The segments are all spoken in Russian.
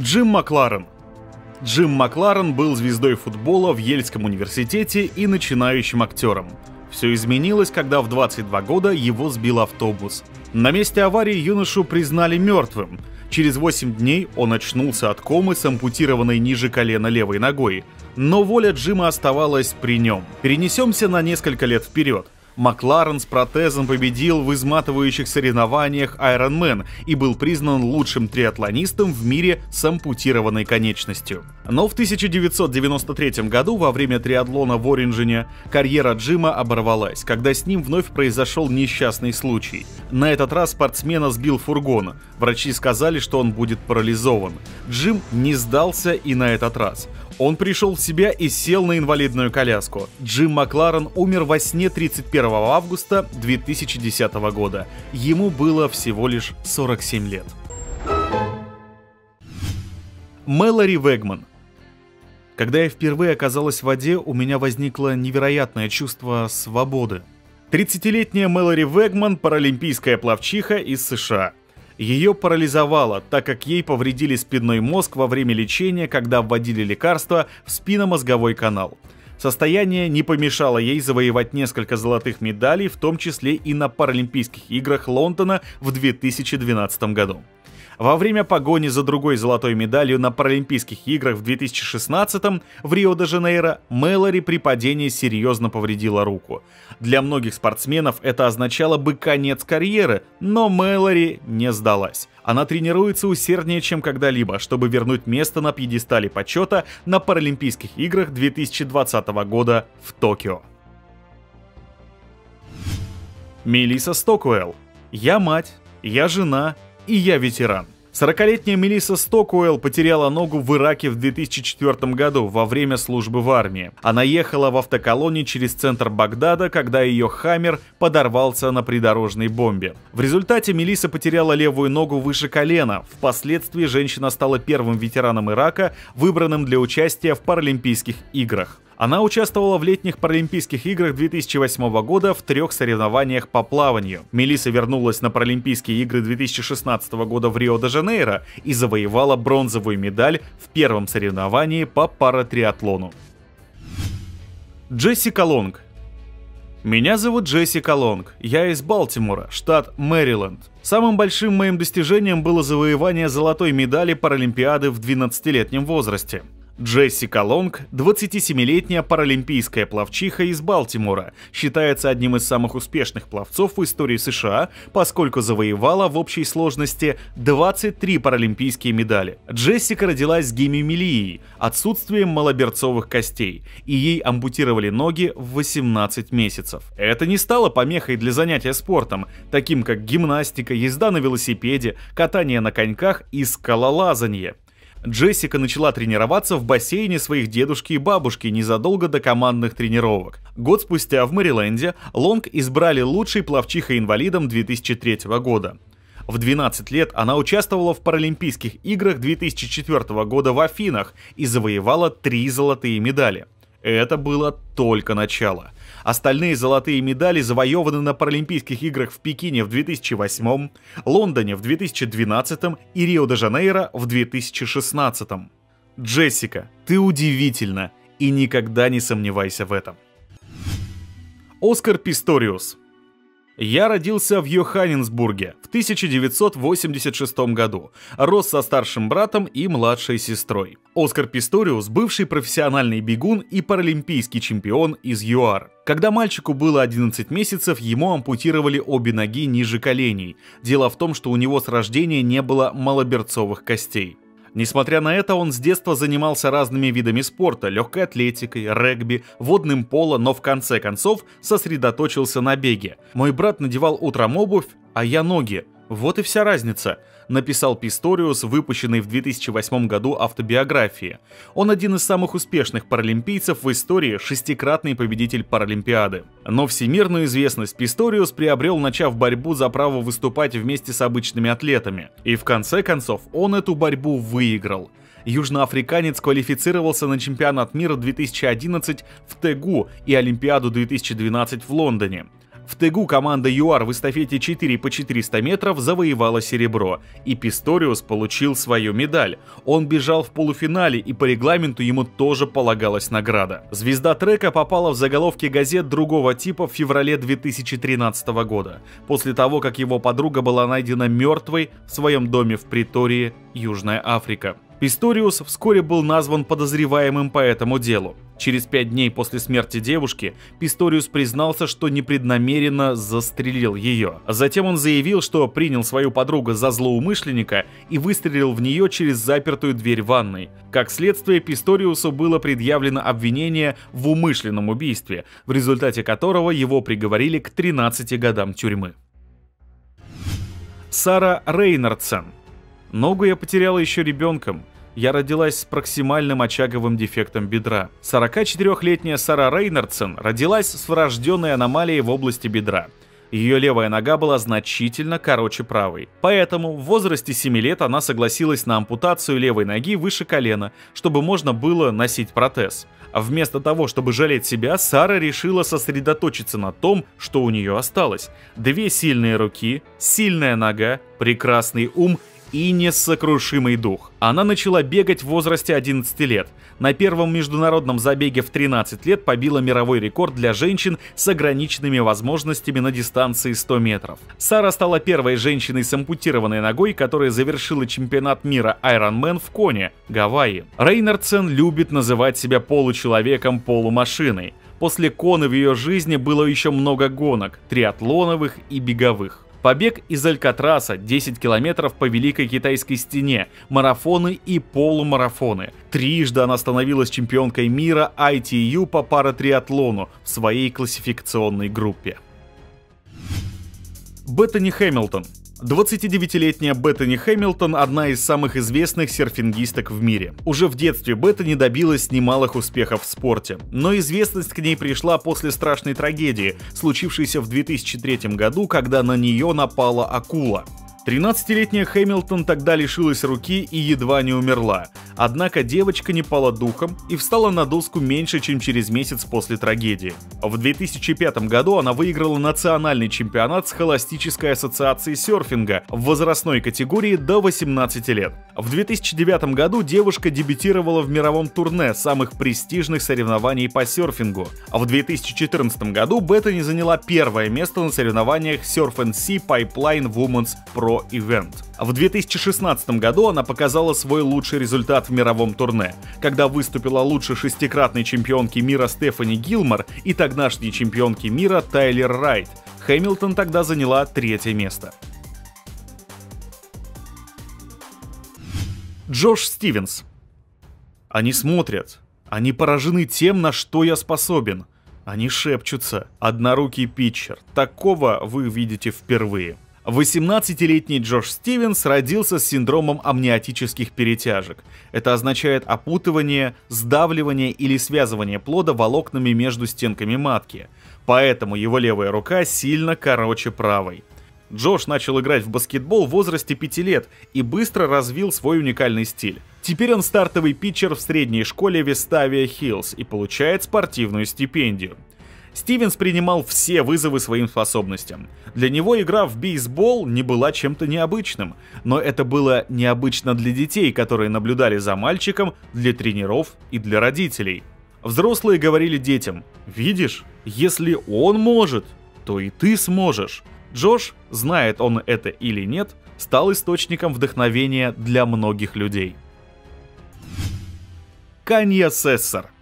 Джим Макларен. Джим Макларен был звездой футбола в Ельском университете и начинающим актером. Все изменилось, когда в 22 года его сбил автобус. На месте аварии юношу признали мертвым. Через 8 дней он очнулся от комы с ампутированной ниже колена левой ногой. Но воля Джима оставалась при нем. Перенесемся на несколько лет вперед. Макларен с протезом победил в изматывающих соревнованиях Ironman и был признан лучшим триатлонистом в мире с ампутированной конечностью. Но в 1993 году во время триатлона в Орингене карьера Джима оборвалась, когда с ним вновь произошел несчастный случай. На этот раз спортсмена сбил фургон. Врачи сказали, что он будет парализован. Джим не сдался и на этот раз. Он пришел в себя и сел на инвалидную коляску. Джим Макларен умер во сне 31 августа 2010 года. Ему было всего лишь 47 лет. Мэлори Вегман. Когда я впервые оказалась в воде, у меня возникло невероятное чувство свободы. 30-летняя Мэлори Вегман – паралимпийская пловчиха из США – ее парализовало, так как ей повредили спинной мозг во время лечения, когда вводили лекарства в спинномозговой канал. Состояние не помешало ей завоевать несколько золотых медалей, в том числе и на Паралимпийских играх Лондона в 2012 году. Во время погони за другой золотой медалью на Паралимпийских играх в 2016 в Рио-де-Жанейро Мэлори при падении серьезно повредила руку. Для многих спортсменов это означало бы конец карьеры, но Мэлори не сдалась. Она тренируется усерднее, чем когда-либо, чтобы вернуть место на пьедестале почета на Паралимпийских играх 2020 года в Токио. Мелиса Стокуэлл. Я мать, я жена, и я ветеран. 40-летняя Мелисса Стокуэлл потеряла ногу в Ираке в 2004 году во время службы в армии. Она ехала в автоколонне через центр Багдада, когда ее «Хаммер» подорвался на придорожной бомбе. В результате Мелисса потеряла левую ногу выше колена. Впоследствии женщина стала первым ветераном Ирака, выбранным для участия в Паралимпийских играх. Она участвовала в летних Паралимпийских играх 2008 года в трех соревнованиях по плаванию. Мелиса вернулась на Паралимпийские игры 2016 года в Рио-де-Жанейро и завоевала бронзовую медаль в первом соревновании по паратриатлону. Джессика Лонг меня зовут Джессика Лонг, я из Балтимора, штат Мэриленд. Самым большим моим достижением было завоевание золотой медали Паралимпиады в 12-летнем возрасте. Джессика Лонг, 27-летняя паралимпийская пловчиха из Балтимора, считается одним из самых успешных пловцов в истории США, поскольку завоевала в общей сложности 23 паралимпийские медали. Джессика родилась с гемимелией, отсутствием малоберцовых костей, и ей ампутировали ноги в 18 месяцев. Это не стало помехой для занятия спортом, таким как гимнастика, езда на велосипеде, катание на коньках и скалолазание. Джессика начала тренироваться в бассейне своих дедушки и бабушки незадолго до командных тренировок. Год спустя в Мэриленде Лонг избрали лучшей пловчихой-инвалидом 2003 года. В 12 лет она участвовала в Паралимпийских играх 2004 года в Афинах и завоевала три золотые медали. Это было только начало. Остальные золотые медали завоеваны на Паралимпийских играх в Пекине в 2008, Лондоне в 2012 и Рио-де-Жанейро в 2016. Джессика, ты удивительна и никогда не сомневайся в этом. Оскар Писториус я родился в Йоханнесбурге в 1986 году. Рос со старшим братом и младшей сестрой. Оскар Писториус – бывший профессиональный бегун и паралимпийский чемпион из ЮАР. Когда мальчику было 11 месяцев, ему ампутировали обе ноги ниже коленей. Дело в том, что у него с рождения не было малоберцовых костей. Несмотря на это, он с детства занимался разными видами спорта, легкой атлетикой, регби, водным поло, но в конце концов сосредоточился на беге. Мой брат надевал утром обувь, а я ноги. Вот и вся разница, написал Писториус, выпущенный в 2008 году автобиографии. Он один из самых успешных паралимпийцев в истории, шестикратный победитель Паралимпиады. Но всемирную известность Писториус приобрел, начав борьбу за право выступать вместе с обычными атлетами. И в конце концов он эту борьбу выиграл южноафриканец квалифицировался на чемпионат мира 2011 в Тегу и Олимпиаду 2012 в Лондоне. В Тегу команда ЮАР в эстафете 4 по 400 метров завоевала серебро, и Писториус получил свою медаль. Он бежал в полуфинале, и по регламенту ему тоже полагалась награда. Звезда трека попала в заголовки газет другого типа в феврале 2013 года, после того, как его подруга была найдена мертвой в своем доме в Притории, Южная Африка. Писториус вскоре был назван подозреваемым по этому делу. Через пять дней после смерти девушки Писториус признался, что непреднамеренно застрелил ее. Затем он заявил, что принял свою подругу за злоумышленника и выстрелил в нее через запертую дверь ванной. Как следствие, Писториусу было предъявлено обвинение в умышленном убийстве, в результате которого его приговорили к 13 годам тюрьмы. Сара Рейнардсон Ногу я потеряла еще ребенком. Я родилась с проксимальным очаговым дефектом бедра. 44-летняя Сара Рейнардсон родилась с врожденной аномалией в области бедра. Ее левая нога была значительно короче правой. Поэтому в возрасте 7 лет она согласилась на ампутацию левой ноги выше колена, чтобы можно было носить протез. А вместо того, чтобы жалеть себя, Сара решила сосредоточиться на том, что у нее осталось. Две сильные руки, сильная нога, прекрасный ум и несокрушимый дух. Она начала бегать в возрасте 11 лет. На первом международном забеге в 13 лет побила мировой рекорд для женщин с ограниченными возможностями на дистанции 100 метров. Сара стала первой женщиной с ампутированной ногой, которая завершила чемпионат мира Ironman в Коне, Гавайи. Рейнардсен любит называть себя получеловеком-полумашиной. После Коны в ее жизни было еще много гонок, триатлоновых и беговых. Побег из Алькатраса, 10 километров по Великой Китайской стене, марафоны и полумарафоны. Трижды она становилась чемпионкой мира ITU по паратриатлону в своей классификационной группе. Беттани Хэмилтон 29-летняя Беттани Хэмилтон – одна из самых известных серфингисток в мире. Уже в детстве Беттани добилась немалых успехов в спорте, но известность к ней пришла после страшной трагедии, случившейся в 2003 году, когда на нее напала акула. 13-летняя Хэмилтон тогда лишилась руки и едва не умерла. Однако девочка не пала духом и встала на доску меньше, чем через месяц после трагедии. В 2005 году она выиграла национальный чемпионат с холостической ассоциацией серфинга в возрастной категории до 18 лет. В 2009 году девушка дебютировала в мировом турне самых престижных соревнований по серфингу. А в 2014 году Беттани заняла первое место на соревнованиях Surf Sea Pipeline Women's Pro Event. В 2016 году она показала свой лучший результат в мировом турне, когда выступила лучше шестикратной чемпионки мира Стефани Гилмор и тогдашней чемпионки мира Тайлер Райт. Хэмилтон тогда заняла третье место. Джош Стивенс. Они смотрят. Они поражены тем, на что я способен. Они шепчутся. Однорукий питчер. Такого вы видите впервые. 18-летний Джош Стивенс родился с синдромом амниотических перетяжек. Это означает опутывание, сдавливание или связывание плода волокнами между стенками матки. Поэтому его левая рука сильно короче правой. Джош начал играть в баскетбол в возрасте 5 лет и быстро развил свой уникальный стиль. Теперь он стартовый питчер в средней школе Веставия Хиллз и получает спортивную стипендию. Стивенс принимал все вызовы своим способностям. Для него игра в бейсбол не была чем-то необычным, но это было необычно для детей, которые наблюдали за мальчиком, для тренеров и для родителей. Взрослые говорили детям, видишь, если он может, то и ты сможешь. Джош, знает он это или нет, стал источником вдохновения для многих людей. Канья Сессор –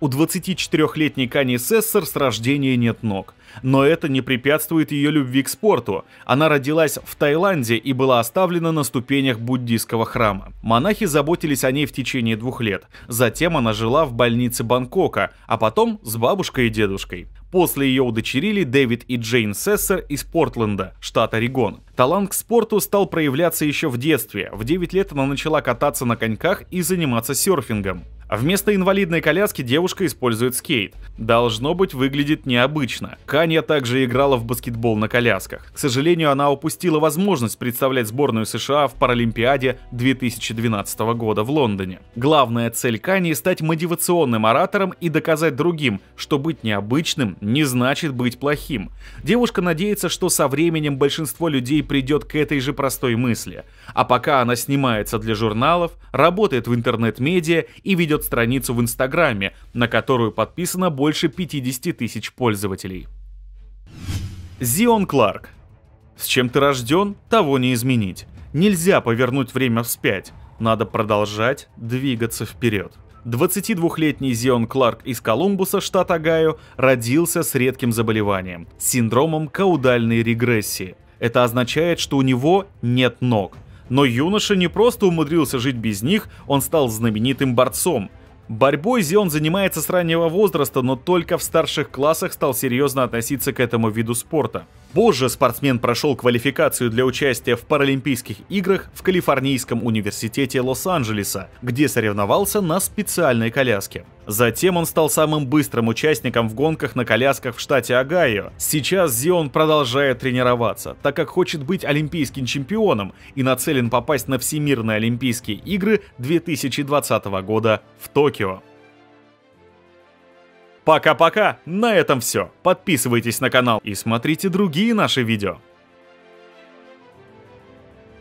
у 24-летней Кани Сессор с рождения нет ног. Но это не препятствует ее любви к спорту. Она родилась в Таиланде и была оставлена на ступенях буддийского храма. Монахи заботились о ней в течение двух лет. Затем она жила в больнице Бангкока, а потом с бабушкой и дедушкой. После ее удочерили Дэвид и Джейн Сессер из Портленда, штат Орегон. Талант к спорту стал проявляться еще в детстве. В 9 лет она начала кататься на коньках и заниматься серфингом. Вместо инвалидной коляски девушка использует скейт. Должно быть, выглядит необычно. Канья также играла в баскетбол на колясках. К сожалению, она упустила возможность представлять сборную США в Паралимпиаде 2012 года в Лондоне. Главная цель Каньи — стать мотивационным оратором и доказать другим, что быть необычным не значит быть плохим. Девушка надеется, что со временем большинство людей придет к этой же простой мысли. А пока она снимается для журналов, работает в интернет-медиа и ведет страницу в Инстаграме, на которую подписано больше 50 тысяч пользователей. Зион Кларк. С чем ты рожден, того не изменить. Нельзя повернуть время вспять. Надо продолжать двигаться вперед. 22-летний Зион Кларк из Колумбуса, штат Огайо, родился с редким заболеванием – синдромом каудальной регрессии. Это означает, что у него нет ног – но юноша не просто умудрился жить без них, он стал знаменитым борцом. Борьбой Зион занимается с раннего возраста, но только в старших классах стал серьезно относиться к этому виду спорта. Позже спортсмен прошел квалификацию для участия в Паралимпийских играх в Калифорнийском университете Лос-Анджелеса, где соревновался на специальной коляске. Затем он стал самым быстрым участником в гонках на колясках в штате Огайо. Сейчас Зион продолжает тренироваться, так как хочет быть олимпийским чемпионом и нацелен попасть на Всемирные Олимпийские игры 2020 года в Токио. Пока-пока, на этом все. Подписывайтесь на канал и смотрите другие наши видео.